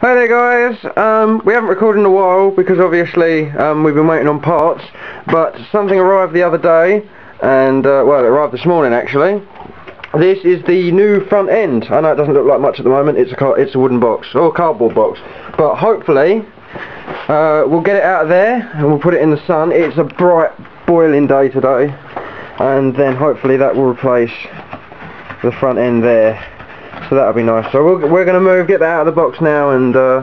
Hi there guys, um, we haven't recorded in a while because obviously um, we've been waiting on parts but something arrived the other day and uh, well it arrived this morning actually. This is the new front end. I know it doesn't look like much at the moment. It's a it's a wooden box or a cardboard box but hopefully uh, we'll get it out of there and we'll put it in the sun. It's a bright boiling day today and then hopefully that will replace the front end there so that'll be nice. So we're, we're going to move, get that out of the box now and uh,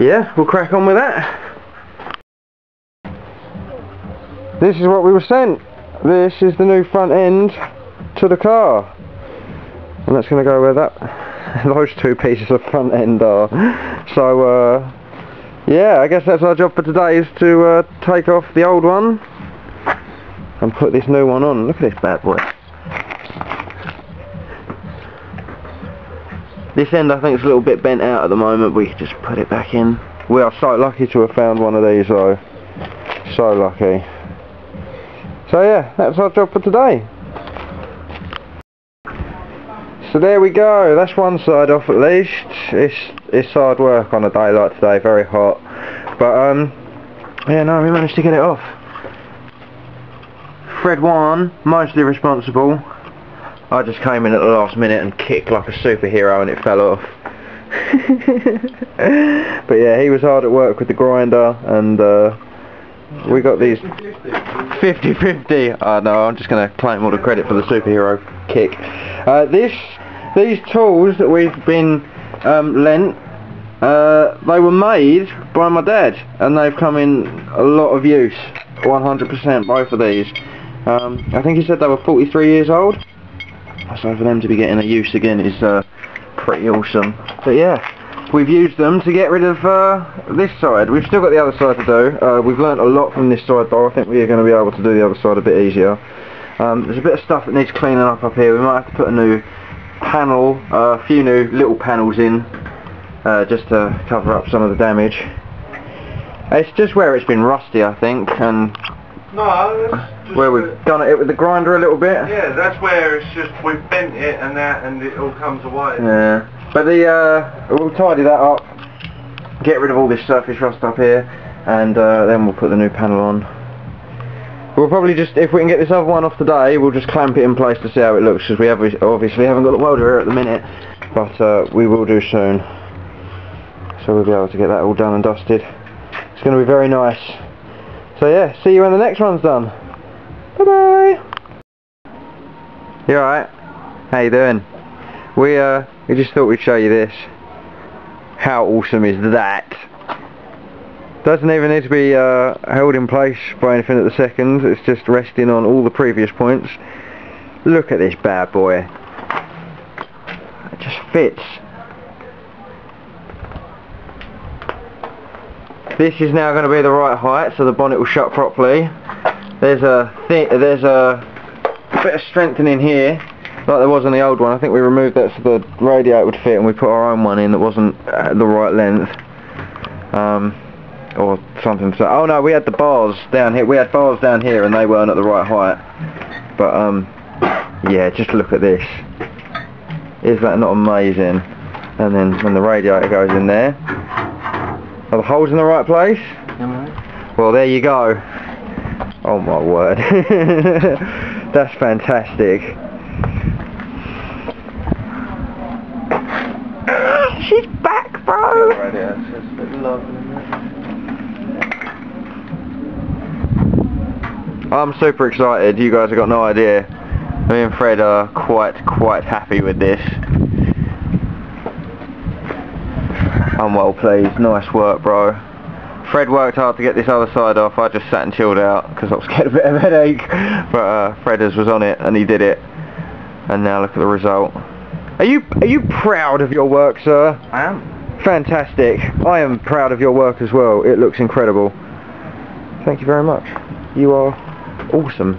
yeah, we'll crack on with that. This is what we were sent. This is the new front end to the car. And that's going to go where that, those two pieces of front end are. So uh, yeah, I guess that's our job for today is to uh, take off the old one and put this new one on. Look at this bad boy. This end I think is a little bit bent out at the moment, we just put it back in. We are so lucky to have found one of these though. So lucky. So yeah, that's our job for today. So there we go, that's one side off at least. It's it's hard work on a day like today, very hot. But um yeah no, we managed to get it off. Fred one, mostly responsible. I just came in at the last minute and kicked like a superhero and it fell off. but yeah, he was hard at work with the grinder and uh, we got these 50-50. Uh, no, I'm just going to claim all the credit for the superhero kick. Uh, this, these tools that we've been um, lent, uh, they were made by my dad and they've come in a lot of use. 100% both of these. Um, I think he said they were 43 years old so for them to be getting a use again is uh, pretty awesome. But yeah, we've used them to get rid of uh, this side. We've still got the other side to do. Uh, we've learnt a lot from this side though. I think we are going to be able to do the other side a bit easier. Um, there's a bit of stuff that needs cleaning up up here. We might have to put a new panel, uh, a few new little panels in uh, just to cover up some of the damage. It's just where it's been rusty I think and no, where we've done it with the grinder a little bit. Yeah, that's where it's just we've bent it and that, and it all comes away. Yeah, but the uh, we'll tidy that up, get rid of all this surface rust up here, and uh, then we'll put the new panel on. We'll probably just, if we can get this other one off today, we'll just clamp it in place to see how it looks, because we have, obviously haven't got the welder here at the minute, but uh, we will do soon. So we'll be able to get that all done and dusted. It's going to be very nice. So yeah, see you when the next one's done. Bye bye. You alright? How you doing? We uh we just thought we'd show you this. How awesome is that? Doesn't even need to be uh, held in place by anything at the second, it's just resting on all the previous points. Look at this bad boy. It just fits. This is now going to be the right height so the bonnet will shut properly. There's a there's a bit of strengthening here like there was on the old one. I think we removed that so the radiator would fit and we put our own one in that wasn't at the right length. Um, or something so oh no we had the bars down here we had bars down here and they weren't at the right height but um yeah just look at this is that not amazing and then when the radiator goes in there are the holes in the right place? Well, there you go. Oh my word. That's fantastic. She's back, bro! I'm super excited. You guys have got no idea. Me and Fred are quite, quite happy with this. I'm well pleased. Nice work, bro. Fred worked hard to get this other side off. I just sat and chilled out because I was getting a bit of a headache. But uh, Fredders was on it and he did it. And now look at the result. Are you are you proud of your work, sir? I am. Fantastic. I am proud of your work as well. It looks incredible. Thank you very much. You are awesome.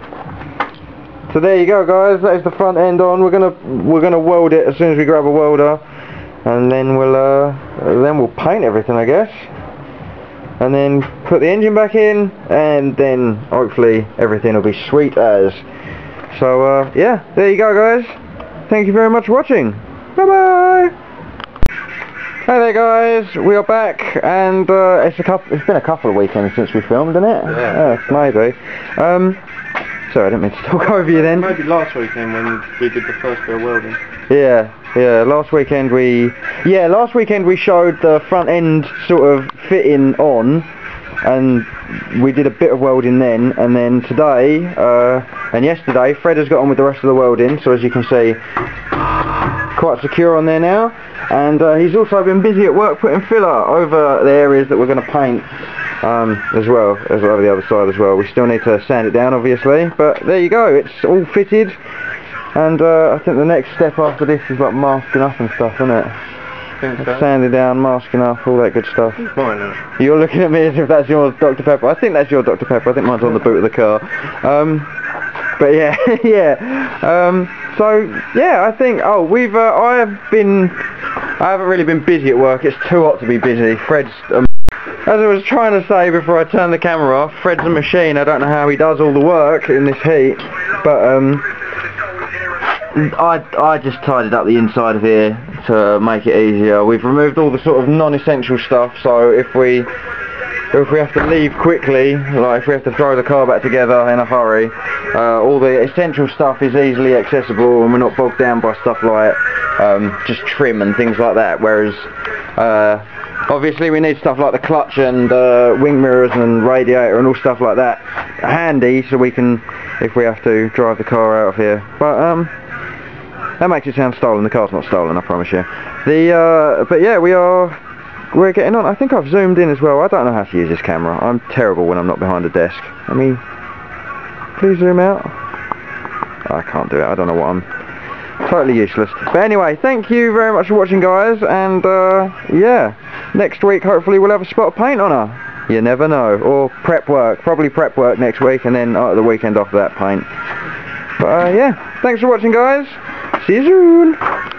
So there you go, guys. That is the front end on. We're gonna we're gonna weld it as soon as we grab a welder and then we'll uh, then we'll paint everything I guess and then put the engine back in and then hopefully everything will be sweet as so uh, yeah there you go guys thank you very much for watching bye bye Hey there guys, we are back and uh, it's a couple it's been a couple of weekends since we filmed, isn't it? Yeah. Yes, maybe. Um sorry, I didn't mean to talk over you then. Maybe last weekend when we did the first bit of welding. Yeah, yeah, last weekend we yeah, last weekend we showed the front end sort of fitting on and we did a bit of welding then and then today uh, and yesterday Fred has got on with the rest of the welding so as you can see quite secure on there now and uh, he's also been busy at work putting filler over the areas that we're going to paint um, as well as over the other side as well we still need to sand it down obviously but there you go it's all fitted and uh, I think the next step after this is like masking up and stuff isn't it so. sanding down masking up all that good stuff Mine, you're looking at me as if that's your Dr Pepper I think that's your Dr Pepper I think mine's on the boot of the car um, but yeah, yeah. Um, so yeah, I think. Oh, we've. Uh, I have been. I haven't really been busy at work. It's too hot to be busy. Fred's. Um, as I was trying to say before I turned the camera off, Fred's a machine. I don't know how he does all the work in this heat, but um, I I just tidied up the inside of here to make it easier. We've removed all the sort of non-essential stuff. So if we if we have to leave quickly, like if we have to throw the car back together in a hurry, uh, all the essential stuff is easily accessible and we're not bogged down by stuff like um, just trim and things like that. Whereas uh, obviously we need stuff like the clutch and uh, wing mirrors and radiator and all stuff like that handy so we can, if we have to, drive the car out of here. But um, that makes it sound stolen. The car's not stolen, I promise you. The uh, but yeah, we are we're getting on. I think I've zoomed in as well. I don't know how to use this camera. I'm terrible when I'm not behind a desk. I mean, please zoom out. I can't do it. I don't know what I'm. Totally useless. But anyway, thank you very much for watching, guys. And uh, yeah, next week hopefully we'll have a spot of paint on her. You never know. Or prep work. Probably prep work next week, and then uh, the weekend after that paint. But uh, yeah, thanks for watching, guys. See you soon.